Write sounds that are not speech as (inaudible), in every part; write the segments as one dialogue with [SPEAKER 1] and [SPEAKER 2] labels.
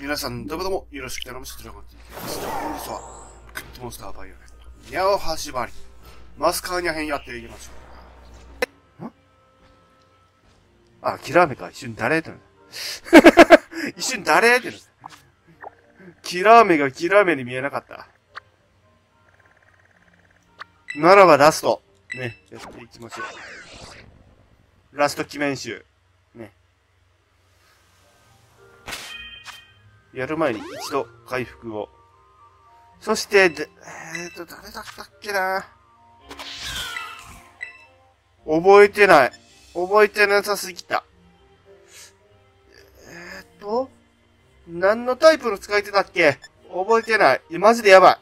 [SPEAKER 1] 皆さん、どうもどうも、よろしく頼むし、ドラゴン TK です。本日は、クッドモンスターバイオレット、ニャオハシバリ、マスカーニャ編やっていきましょう。んあ、キラーメか、一瞬誰ってな。一瞬誰ってな。キラーメがキラーメに見えなかった。ならばラスト、ね、やっていきましょう。ラスト記念集。ね。やる前に一度回復を。そして、で、えーと、誰だったっけな覚えてない。覚えてなさすぎた。えーと、何のタイプの使い手だっけ覚えてない。いや、マジでやばい。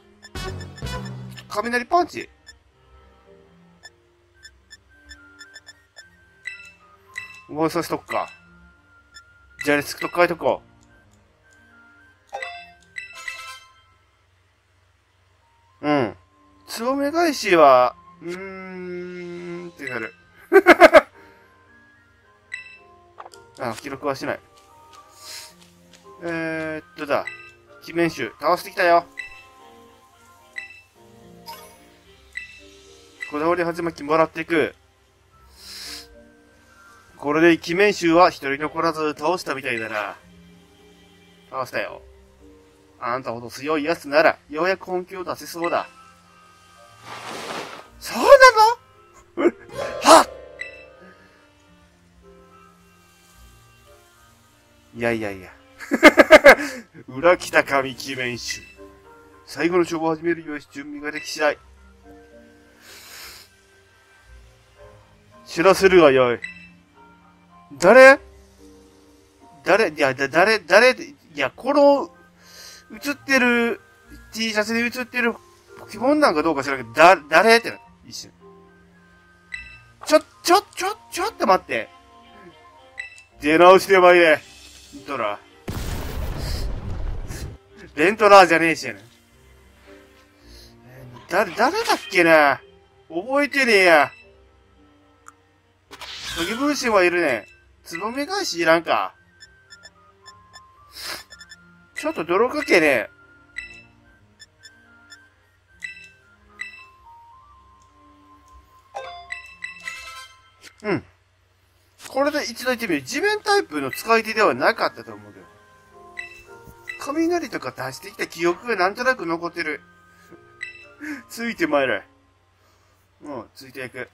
[SPEAKER 1] 雷パンチもうそうしとくか。じゃあ、リスクと書いとこう。うん。つぼめ返しは、うーん、ってなる。(laughs) あ、記録はしない。えー、っとだ。鬼面衆、倒してきたよ。こだわりはじまきもらっていく。これで、鬼面衆は一人残らず倒したみたいだな。倒したよ。あんたほど強い奴なら、ようやく本気を出せそうだ。そうなの？はっいやいやいや。(laughs) 裏北上鬼面衆。最後の勝負を始めるよし、準備ができ次第。知らせるがよい。誰？誰？いや、だ、誰、誰、いや、この、映ってる、T シャツで映ってる、ポケモンなんかどうか知らんけど、だ、誰？ってな、一瞬。ちょ、ちょ、ちょ、ちょっと待って。出直してまいれ。イントラ。レントラーじゃねえしやな。誰、誰だっけな覚えてねえや。影分身はいるね。つぼめ返しいらんか。ちょっと泥かけね。うん。これで一度言ってみる。地面タイプの使い手ではなかったと思うけど。雷とか出してきた記憶がなんとなく残ってる。ついてまいれ。もう、ついていく。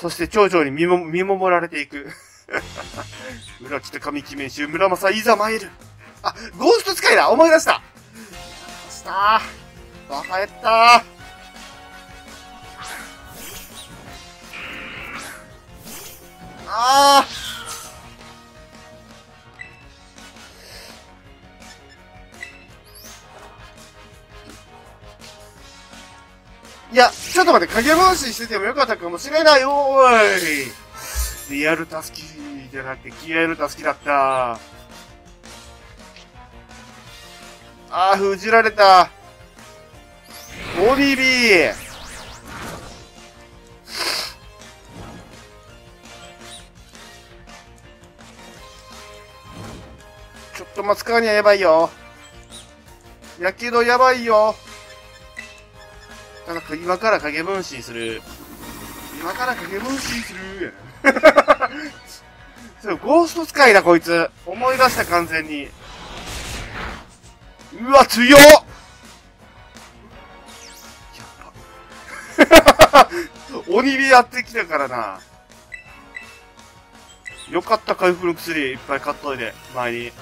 [SPEAKER 1] そして長女に見も、見守られていく。村北上記名集村正いざ参る。あ、ゴースト使いだ。思い出した。した。バカやった。あー。いや、ちょっと待って、影回ししててもよかったかもしれないよおいリアルタスキじゃなくて、キアルタスキだった。あー、封じられた。ODB! ちょっと松川にはやばいよ。やけどやばいよ。ただ、今から影分身する。今から影分身する。(laughs) そう、ゴースト使いだ、こいつ。思い出した、完全に。うわ、強っやば。(laughs) 鬼火やってきたからな。よかった、回復の薬いっぱい買っといて、前に。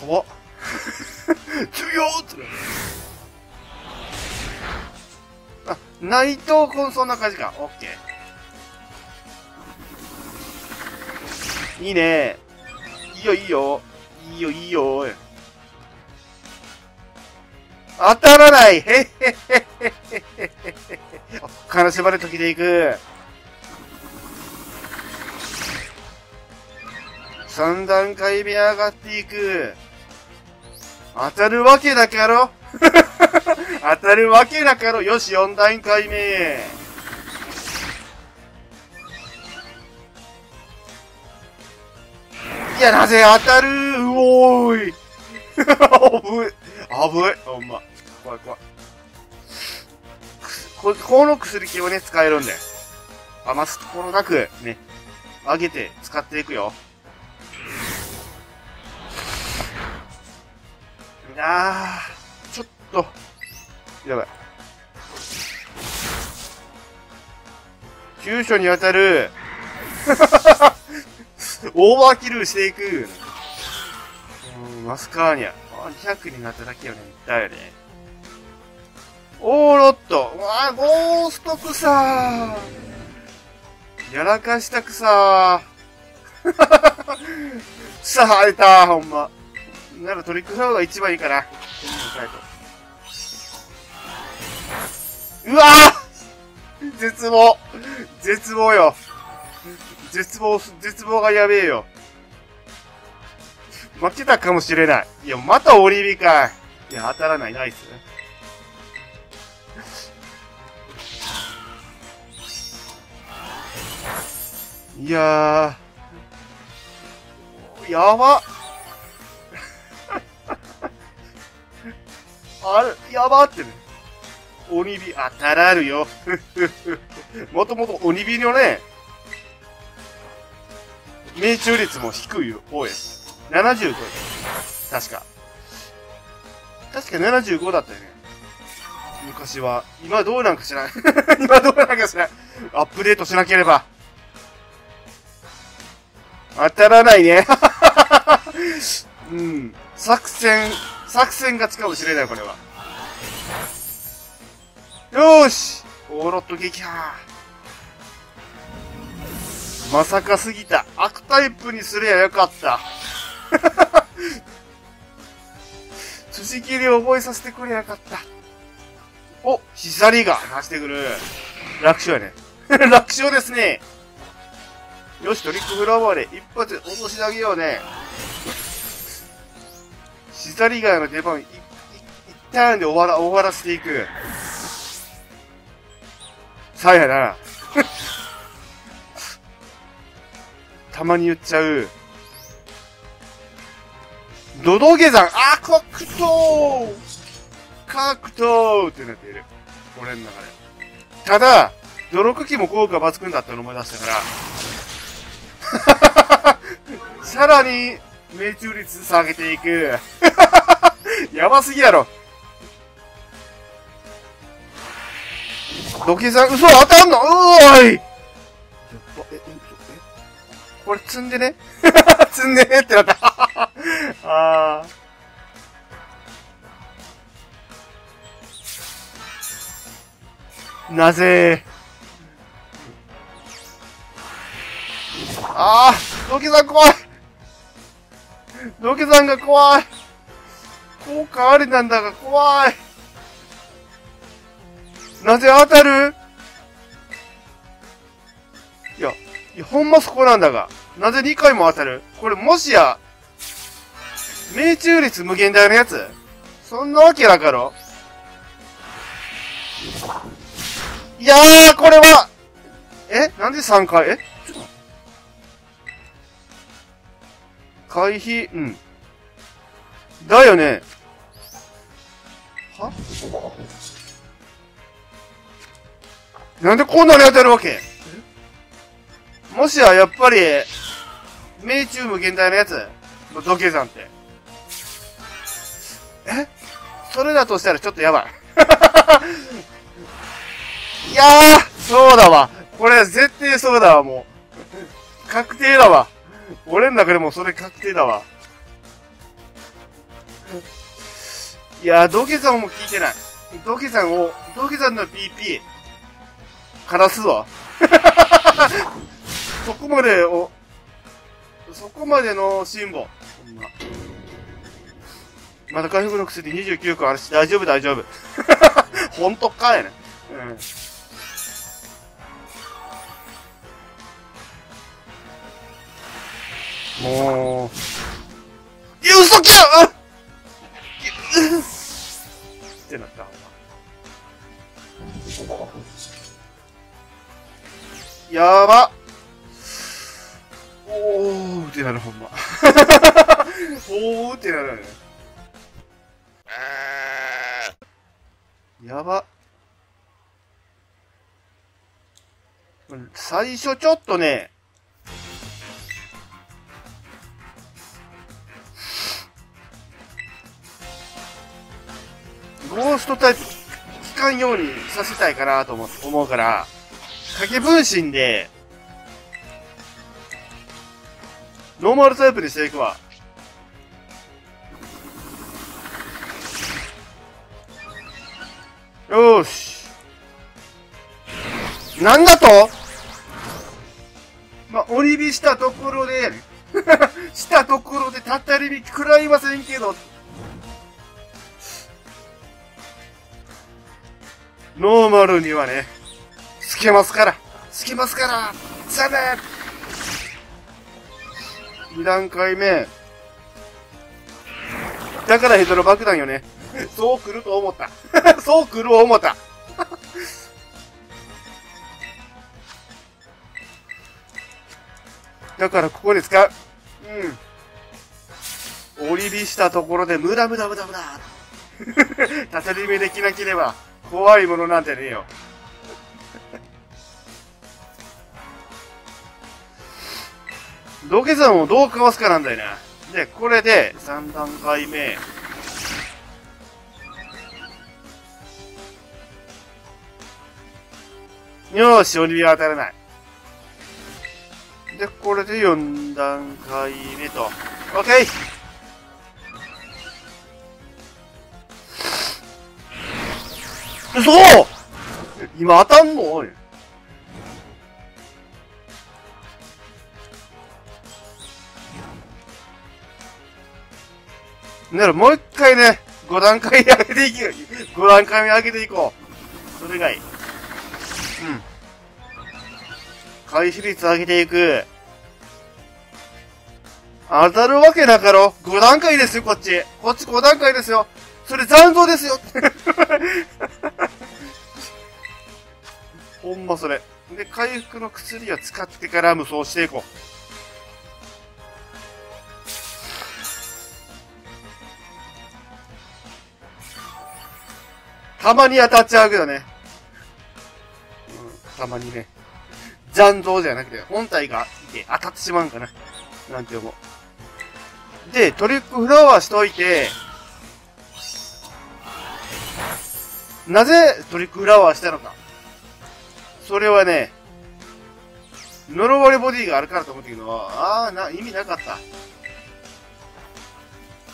[SPEAKER 1] 怖っ。強っっあ、内藤君そんな感じか。オッケー。いいね。いいよ、いいよ。いいよ、いいよ。当たらないへっへっへっへっへっへっへ。(laughs) 金縛る時で行く。三段階目上がっていく。当たるわけだかろ (laughs) 当たるわけだかろよし、4段階目。いや、なぜ当たる？うおーい。あぶい。あぶい。ほんま。怖い怖い。こ、この薬系をね、使えるんで。余すところなく、ね、上げて使っていくよ。あー、ちょっと、やばい。急所に当たる、(laughs) オーバーキルしていく。うん、マスカーニャ。あ、200になっただけよね。だよね。オーロット。うわゴースト草やらかした草草生えたほんま。ならトリックフラワーが一番いいかな。うわぁ絶望絶望よ絶望、絶望がやべえよ。負けたかもしれない。いや、またオリビかい。いや、当たらない、ナイス。いやー。やばっあれ、やばってね。鬼火当たらるよ。(laughs) もともと鬼火のね、命中率も低い方や。70超え確か。確か75だったよね。昔は。今どうなんかしない。(laughs) 今どうなんかしない。アップデートしなければ。当たらないね。(laughs) うん。作戦、作戦勝ちかもしれない、これは。よーしオーロット撃破まさかすぎた。悪タイプにすりゃよかった。(laughs) 辻切り覚えさせてくれなかった。お、左が出してくる。楽勝やね。(laughs) 楽勝ですね。よし、トリックフラワーで一発落としてあげようね。シザリガーの出番、い、い、一旦で終わら、終わらせていく。さやな。(laughs) たまに言っちゃう。ドドゲ山、あ、コクトーカクトーってなっている。俺の中で。ただ、泥茎も効果抜群だったの思い出したから。(laughs) さらに、命中率下げていく。(laughs) やばすぎやろ。土下座、嘘当たんの？うおい。これ積んでね？(laughs) 積んでね？ってなった。(laughs) あー。なぜ？ああ土下座怖い。土下座が怖い。効果ありなんだが怖い。なぜ当たる？いや、いや、ほんまそこなんだが。なぜ2回も当たる？これもしや、命中率無限大のやつ？そんなわけだから。いやー、これは、え？なんで3回？え？回避、うん。だよね。は？なんでこんなに当たるわけ？もしや、やっぱり、命中無限大のやつ？土下座って。え？それだとしたらちょっとやばい。(laughs) いやー、そうだわ。これ絶対そうだわ、もう。確定だわ。俺の中でもそれ確定だわ。いやー、土下座も聞いてない。土下座を、土下座の PP、からすわ。(laughs) そこまでお、そこまでの辛抱。ほんま。まだ回復の薬29個あるし、大丈夫大丈夫。ほんとかやね。うん。もう。いや、嘘きゃやばおーってなる、ほんま。(laughs) おーってなる。やば。最初ちょっとね、ゴーストタイプかんようにさせたいかなと思うから、影分身で、ノーマルタイプにしていくわ。よーし。なんだと？まあ、鬼火したところで、(laughs) したところでたたり火食らいませんけど、ノーマルにはね、つけますから。つけますから。じゃね二段階目。だからヘドロ爆弾よね。そう来ると思った。(laughs) そう来る思った。だからここで使う。うん。折り火したところで無駄無駄無駄無駄。たたり目できなければ怖いものなんてねえよ。土下座をどうかわすかなんだよな。で、これで3段階目。よーし、鬼火は当たらない。で、これで4段階目と。オそう今当たんの？ならもう一回ね、5段階上げていき、5段階上げていこう。それがいい。うん。回避率上げていく。当たるわけなかろ。5段階ですよ、こっち。こっち5段階ですよ。それ残像ですよ。(laughs) ほんまそれ。で、回復の薬を使ってから無双していこう。たまに当たっちゃうけどね。うん、たまにね。残像じゃなくて、本体がいて当たってしまうんかな。なんて思う。で、トリックフラワーしといて、なぜトリックフラワーしたのか。それはね、呪われボディがあるからと思ったけど、ああ、な、意味なかった。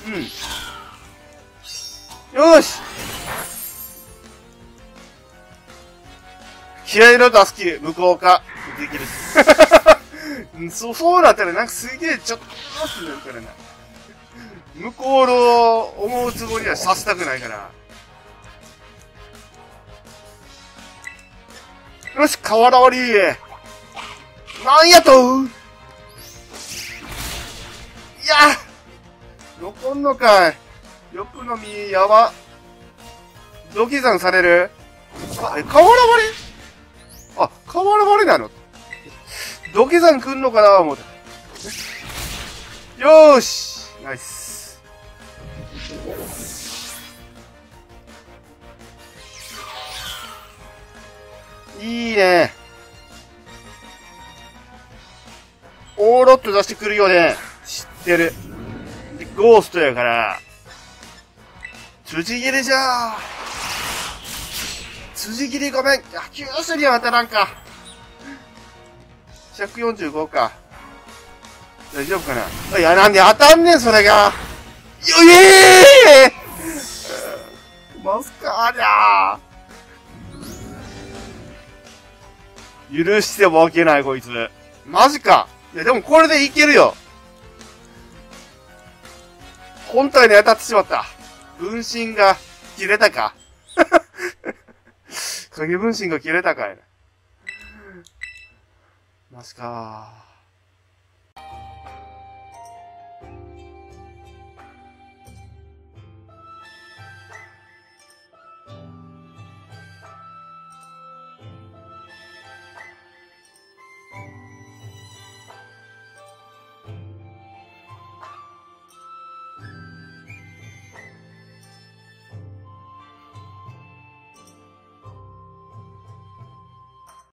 [SPEAKER 1] うん。よーし気合の出す気、無効化、できる。(laughs) そう、そうなったらなんかすげえちょっと、ってなるからな。向こうの思うつもりはさせたくないから。よし、瓦割りなんやといや残んのかい。よくのみ、やば。土下座されるあ、え、瓦割り？あ、瓦割りなの？土下座来んのかな思った。よーしナイス。いいね。オーロット出してくるよね。知ってる。ゴーストやから。辻切れじゃー。辻切りごめん。あ、九州には当たらんか。145か。大丈夫かないや、なんで当たんねん、それが。よええー、マスカーじゃー。許しても負けない、こいつ。マジか。いや、でもこれでいけるよ。本体に当たってしまった。分身が切れたか。(laughs) 影分身が切れたかいな。マジか。